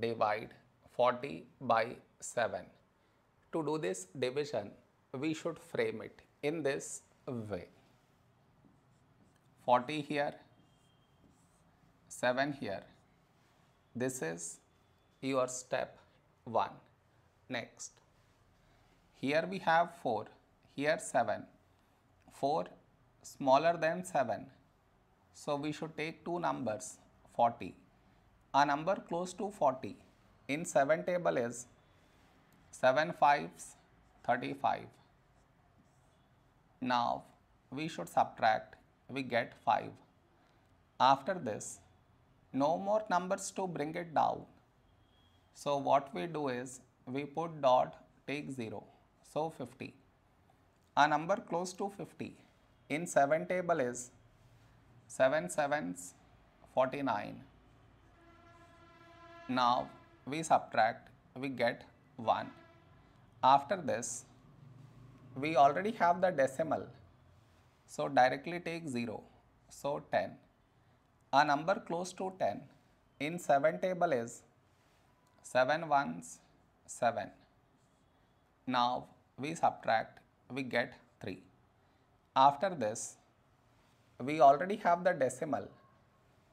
divide 40 by 7. To do this division, we should frame it in this way. 40 here, 7 here. This is your step 1. Next, here we have 4, here 7. 4 smaller than 7. So we should take two numbers 40. A number close to 40 in 7 table is 7 fives 35. Now we should subtract, we get 5. After this, no more numbers to bring it down. So what we do is we put dot, take 0. So 50. A number close to 50 in 7 table is 7 sevens 49. Now we subtract, we get 1. After this, we already have the decimal. So directly take 0. So 10. A number close to 10 in 7 table is 7 ones 7. Now we subtract, we get 3. After this, we already have the decimal.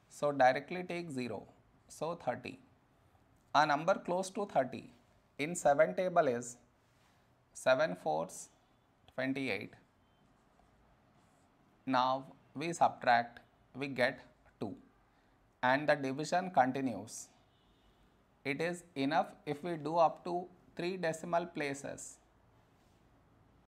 So directly take 0. So 30. A number close to 30 in 7 table is 7 fours 28. Now we subtract, we get 2 and the division continues. It is enough if we do up to 3 decimal places